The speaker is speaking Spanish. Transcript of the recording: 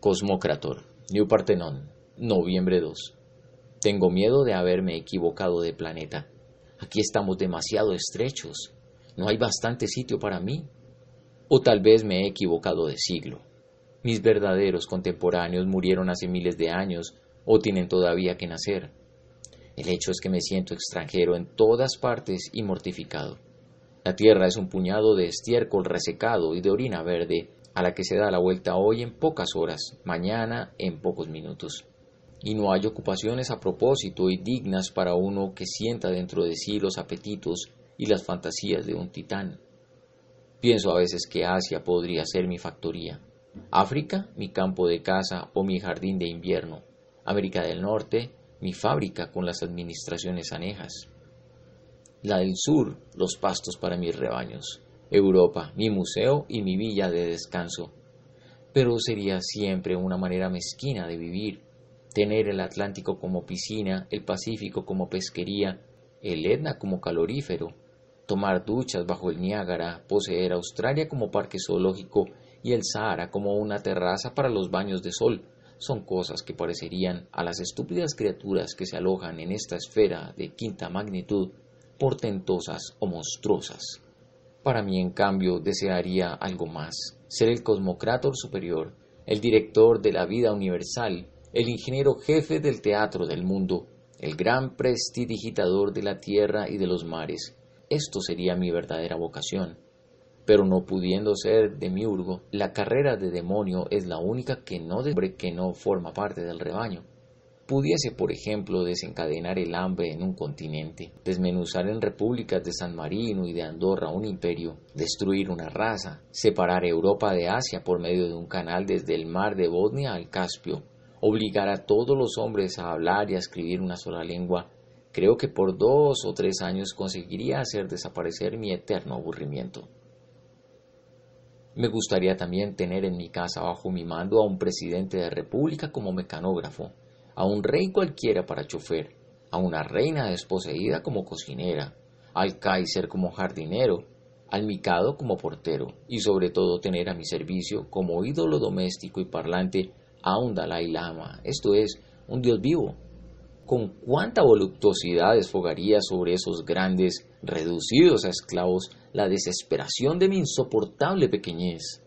Cosmócrator, New Partenón, noviembre 2. Tengo miedo de haberme equivocado de planeta. Aquí estamos demasiado estrechos. No hay bastante sitio para mí. O tal vez me he equivocado de siglo. Mis verdaderos contemporáneos murieron hace miles de años o tienen todavía que nacer. El hecho es que me siento extranjero en todas partes y mortificado. La tierra es un puñado de estiércol resecado y de orina verde a la que se da la vuelta hoy en pocas horas, mañana en pocos minutos. Y no hay ocupaciones a propósito y dignas para uno que sienta dentro de sí los apetitos y las fantasías de un titán. Pienso a veces que Asia podría ser mi factoría, África mi campo de caza o mi jardín de invierno, América del Norte mi fábrica con las administraciones anejas, la del sur los pastos para mis rebaños, Europa mi museo y mi villa de descanso. Pero sería siempre una manera mezquina de vivir, tener el Atlántico como piscina, el Pacífico como pesquería, el Etna como calorífero, tomar duchas bajo el Niágara, poseer Australia como parque zoológico y el Sahara como una terraza para los baños de sol, son cosas que parecerían a las estúpidas criaturas que se alojan en esta esfera de quinta magnitud portentosas o monstruosas. Para mí, en cambio, desearía algo más, ser el cosmocrátor superior, el director de la vida universal, el ingeniero jefe del teatro del mundo, el gran prestidigitador de la tierra y de los mares. Esto sería mi verdadera vocación. Pero no pudiendo ser demiurgo, la carrera de demonio es la única que no, que no forma parte del rebaño pudiese, por ejemplo, desencadenar el hambre en un continente, desmenuzar en repúblicas de San Marino y de Andorra un imperio, destruir una raza, separar Europa de Asia por medio de un canal desde el mar de Bosnia al Caspio, obligar a todos los hombres a hablar y a escribir una sola lengua, creo que por dos o tres años conseguiría hacer desaparecer mi eterno aburrimiento. Me gustaría también tener en mi casa bajo mi mando a un presidente de república como mecanógrafo, a un rey cualquiera para chofer, a una reina desposeída como cocinera, al Kaiser como jardinero, al Mikado como portero, y sobre todo tener a mi servicio como ídolo doméstico y parlante a un Dalai Lama, esto es, un Dios vivo. Con cuánta voluptuosidad desfogaría sobre esos grandes, reducidos a esclavos, la desesperación de mi insoportable pequeñez.